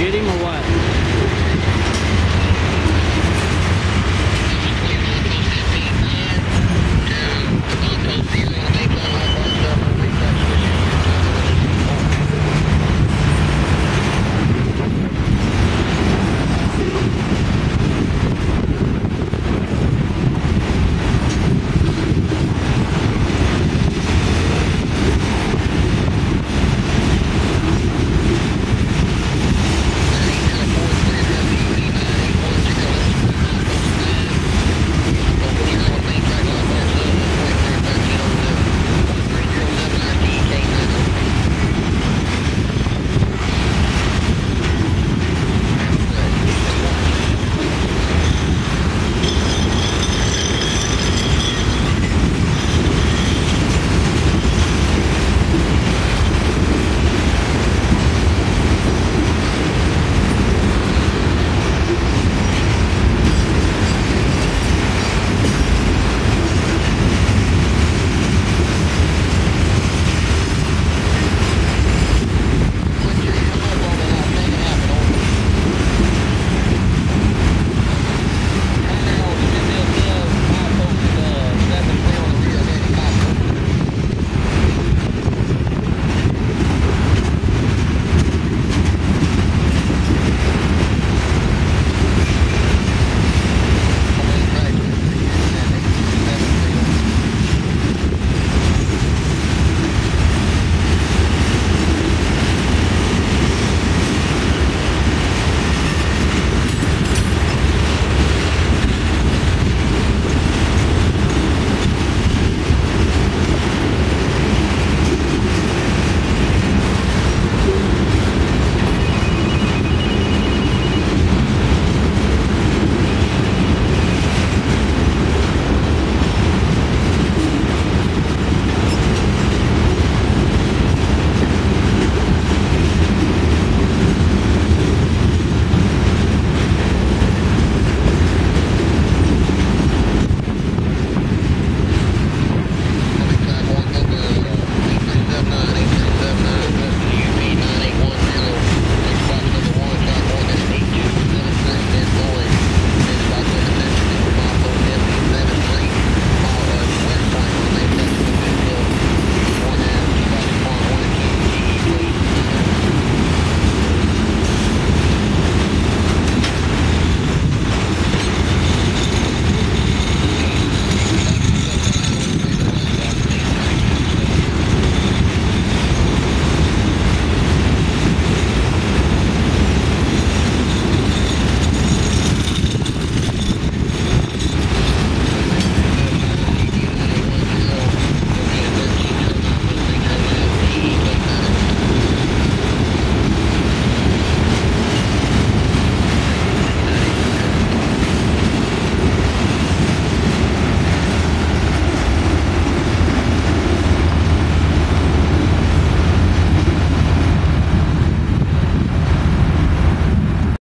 getting away.